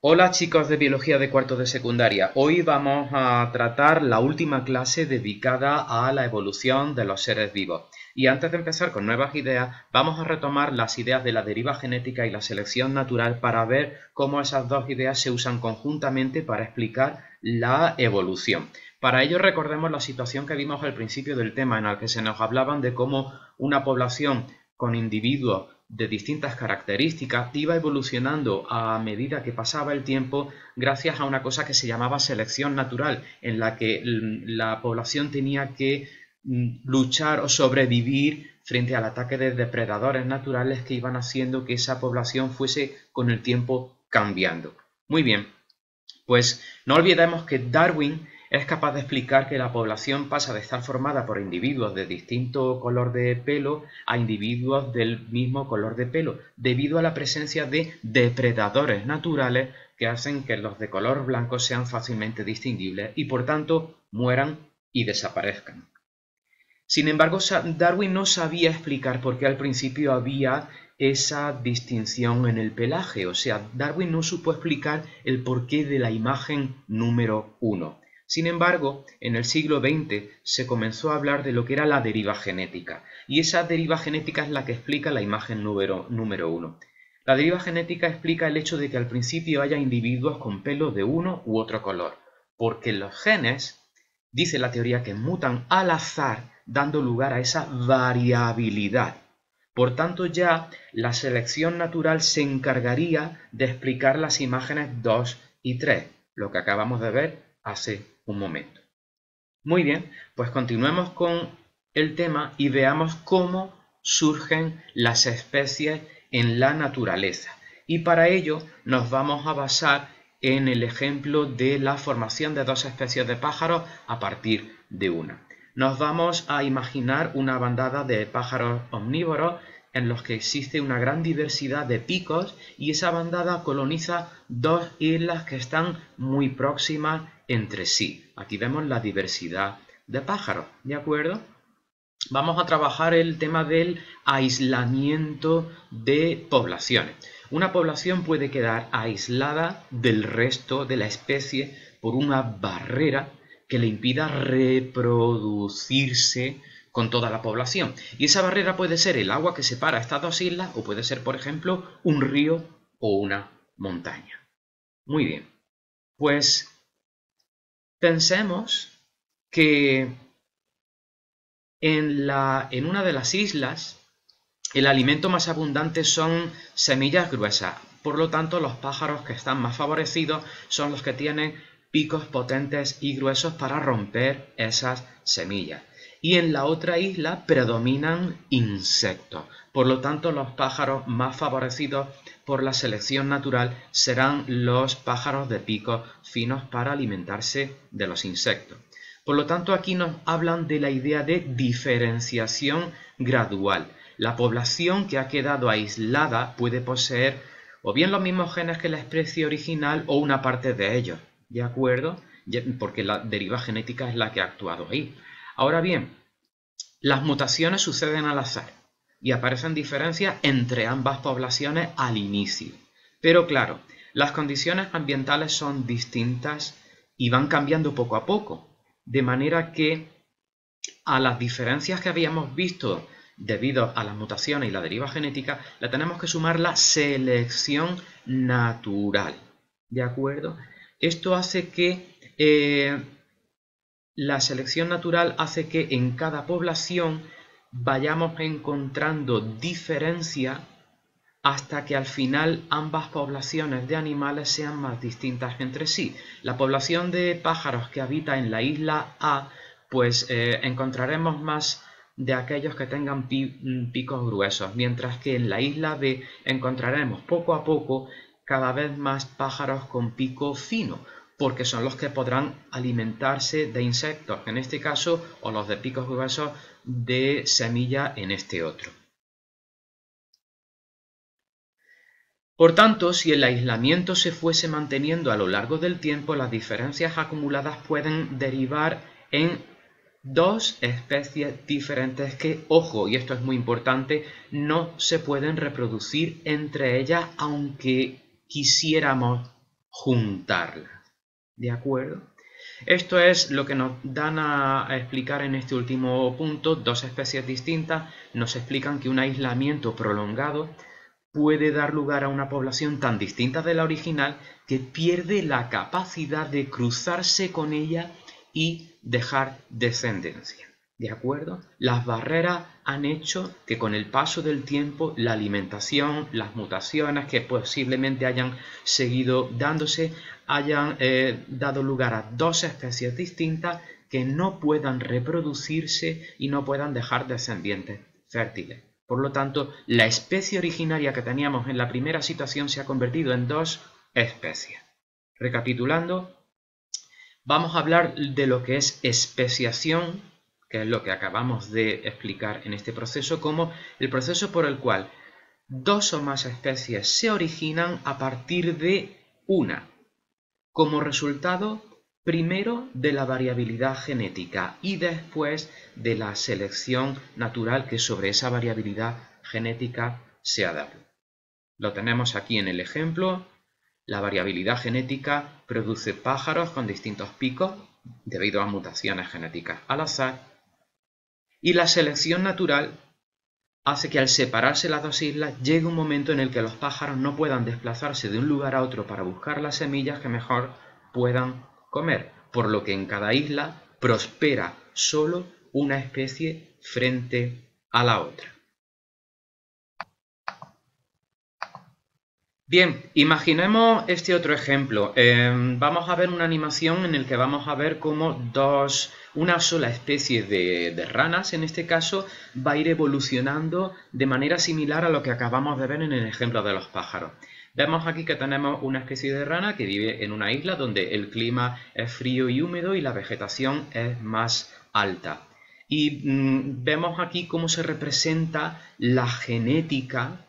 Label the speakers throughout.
Speaker 1: Hola chicos de biología de cuarto de secundaria. Hoy vamos a tratar la última clase dedicada a la evolución de los seres vivos. Y antes de empezar con nuevas ideas, vamos a retomar las ideas de la deriva genética y la selección natural para ver cómo esas dos ideas se usan conjuntamente para explicar la evolución. Para ello recordemos la situación que vimos al principio del tema en el que se nos hablaban de cómo una población con individuos de distintas características iba evolucionando a medida que pasaba el tiempo gracias a una cosa que se llamaba selección natural, en la que la población tenía que mm, luchar o sobrevivir frente al ataque de depredadores naturales que iban haciendo que esa población fuese con el tiempo cambiando. Muy bien, pues no olvidemos que Darwin es capaz de explicar que la población pasa de estar formada por individuos de distinto color de pelo a individuos del mismo color de pelo, debido a la presencia de depredadores naturales que hacen que los de color blanco sean fácilmente distinguibles y por tanto mueran y desaparezcan. Sin embargo, Darwin no sabía explicar por qué al principio había esa distinción en el pelaje, o sea, Darwin no supo explicar el porqué de la imagen número uno. Sin embargo, en el siglo XX se comenzó a hablar de lo que era la deriva genética, y esa deriva genética es la que explica la imagen número, número uno. La deriva genética explica el hecho de que al principio haya individuos con pelo de uno u otro color, porque los genes, dice la teoría, que mutan al azar, dando lugar a esa variabilidad. Por tanto, ya la selección natural se encargaría de explicar las imágenes 2 y 3, lo que acabamos de ver hace un momento. Muy bien, pues continuemos con el tema y veamos cómo surgen las especies en la naturaleza. Y para ello nos vamos a basar en el ejemplo de la formación de dos especies de pájaros a partir de una. Nos vamos a imaginar una bandada de pájaros omnívoros en los que existe una gran diversidad de picos y esa bandada coloniza dos islas que están muy próximas entre sí. Aquí vemos la diversidad de pájaros, ¿de acuerdo? Vamos a trabajar el tema del aislamiento de poblaciones. Una población puede quedar aislada del resto de la especie por una barrera que le impida reproducirse con toda la población. Y esa barrera puede ser el agua que separa estas dos islas o puede ser, por ejemplo, un río o una montaña. Muy bien. Pues pensemos que en, la, en una de las islas el alimento más abundante son semillas gruesas. Por lo tanto, los pájaros que están más favorecidos son los que tienen picos potentes y gruesos para romper esas semillas y en la otra isla predominan insectos. Por lo tanto, los pájaros más favorecidos por la selección natural serán los pájaros de pico finos para alimentarse de los insectos. Por lo tanto, aquí nos hablan de la idea de diferenciación gradual. La población que ha quedado aislada puede poseer o bien los mismos genes que la especie original o una parte de ellos, ¿de acuerdo? Porque la deriva genética es la que ha actuado ahí. Ahora bien, las mutaciones suceden al azar y aparecen diferencias entre ambas poblaciones al inicio. Pero claro, las condiciones ambientales son distintas y van cambiando poco a poco, de manera que a las diferencias que habíamos visto debido a las mutaciones y la deriva genética, le tenemos que sumar la selección natural. ¿De acuerdo? Esto hace que eh, la selección natural hace que en cada población vayamos encontrando diferencia hasta que al final ambas poblaciones de animales sean más distintas entre sí. La población de pájaros que habita en la isla A, pues eh, encontraremos más de aquellos que tengan mm, picos gruesos, mientras que en la isla B encontraremos poco a poco cada vez más pájaros con pico fino, porque son los que podrán alimentarse de insectos en este caso o los de picos gruesos de semilla en este otro. Por tanto, si el aislamiento se fuese manteniendo a lo largo del tiempo, las diferencias acumuladas pueden derivar en dos especies diferentes que, ojo, y esto es muy importante, no se pueden reproducir entre ellas aunque quisiéramos juntarlas. ¿De acuerdo? Esto es lo que nos dan a, explicar en este último punto. Dos especies distintas nos explican que un aislamiento prolongado puede dar lugar a una población tan distinta de la original que pierde la capacidad de cruzarse con ella y dejar descendencia. ¿De acuerdo? Las barreras han hecho que con el paso del tiempo la alimentación, las mutaciones que posiblemente hayan seguido dándose, hayan eh, dado lugar a dos especies distintas que no puedan reproducirse y no puedan dejar descendientes fértiles. Por lo tanto, la especie originaria que teníamos en la primera situación se ha convertido en dos especies. Recapitulando, vamos a hablar de lo que es especiación que es lo que acabamos de explicar en este proceso, como el proceso por el cual dos o más especies se originan a partir de una, como resultado primero de la variabilidad genética y después de la selección natural que sobre esa variabilidad genética se ha dado. Lo tenemos aquí en el ejemplo. La variabilidad genética produce pájaros con distintos picos debido a mutaciones genéticas al azar y la selección natural hace que al separarse las dos islas llegue un momento en el que los pájaros no puedan desplazarse de un lugar a otro para buscar las semillas que mejor puedan comer, por lo que en cada isla prospera solo una especie frente a la otra. Bien, imaginemos este otro ejemplo. Em, vamos a ver una animación en la que vamos a ver cómo dos, una sola especie de, ranas, en este caso, va a ir evolucionando de manera similar a lo que acabamos de ver en el ejemplo de los pájaros. Vemos aquí que tenemos una especie de rana que vive en una isla donde el clima es frío y húmedo y la vegetación es más alta. Y mm, vemos aquí cómo se representa la genética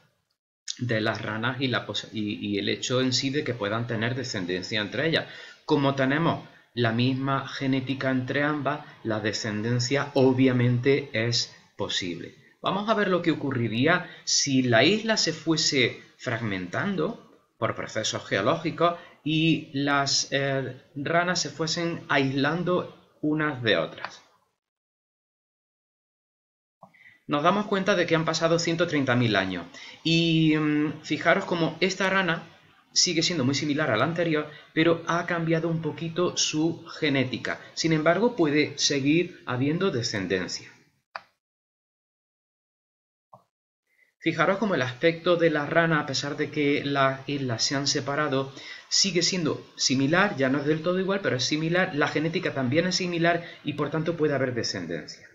Speaker 1: de las ranas y, el hecho en sí de que puedan tener descendencia entre ellas. Como tenemos la misma genética entre ambas, la descendencia obviamente es posible. Vamos a ver lo que ocurriría si la isla se fuese fragmentando por procesos geológicos y las eh, ranas se fuesen aislando unas de otras nos damos cuenta de que han pasado 130.000 años. Y mm, fijaros como esta rana sigue siendo muy similar a la anterior, pero ha cambiado un poquito su genética. Sin embargo, puede seguir habiendo descendencia. Fijaros como el aspecto de la rana, a pesar de que las islas se han separado, sigue siendo similar, ya no es del todo igual, pero es similar, la genética también es similar y por tanto puede haber descendencia.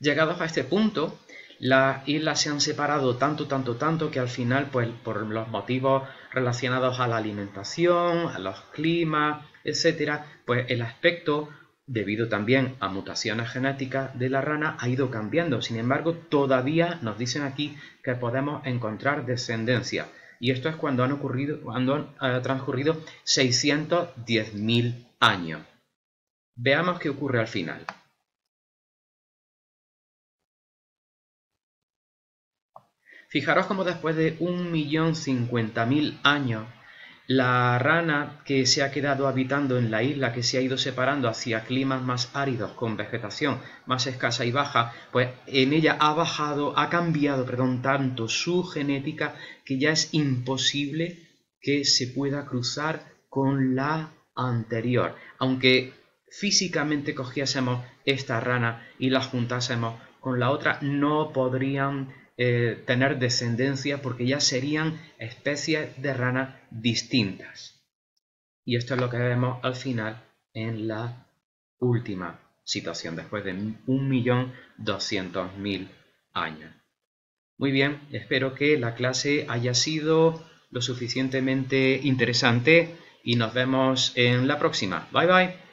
Speaker 1: Llegados a este punto, las islas se han separado tanto, tanto, tanto que al final, pues por los motivos relacionados a la alimentación, a los climas, etcétera, pues el aspecto, debido también a mutaciones genéticas de la rana, ha ido cambiando. Sin embargo, todavía nos dicen aquí que podemos encontrar descendencia. Y esto es cuando han ocurrido, cuando han eh, transcurrido 610.000 años. Veamos qué ocurre al final. Fijaros como después de un millón cincuenta mil años, la rana que se ha quedado habitando en la isla, que se ha ido separando hacia climas más áridos, con vegetación más escasa y baja, pues en ella ha bajado, ha cambiado, perdón, tanto su genética que ya es imposible que se pueda cruzar con la anterior. Aunque físicamente cogiésemos esta rana y la juntásemos con la otra, no podrían eh, tener descendencia porque ya serían especies de rana distintas. Y esto es lo que vemos al final en la última situación, después de 1.200.000 años. Muy bien, espero que la clase haya sido lo suficientemente interesante y nos vemos en la próxima. Bye bye.